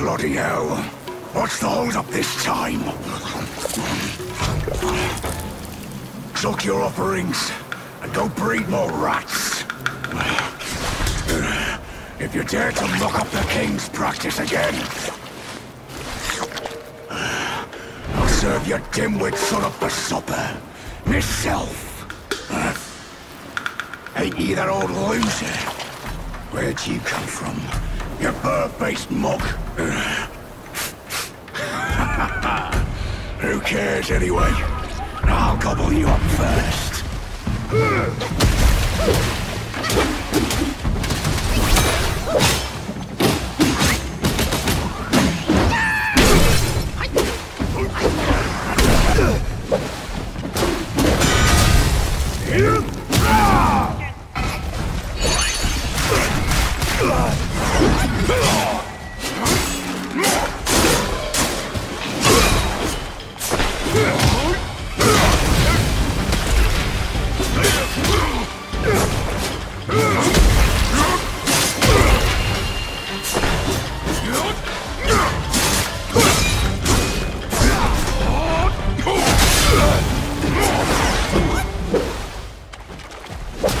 Bloody hell. What's the hold up this time? Suck your offerings and go breed more rats. If you dare to muck up the king's practice again, I'll serve your dimwit son up for supper. Myself. Ain't you that old loser? Where'd you come from? You bird-faced mug. Who cares anyway? I'll gobble you up first.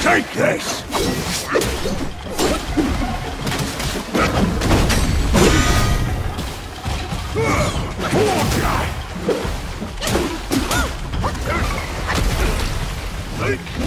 Take this! Yeah.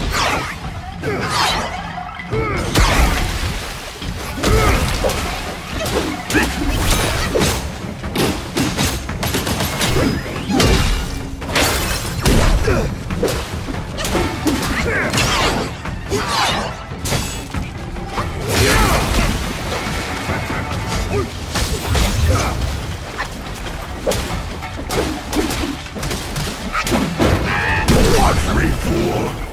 Not me, fool!